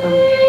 嗯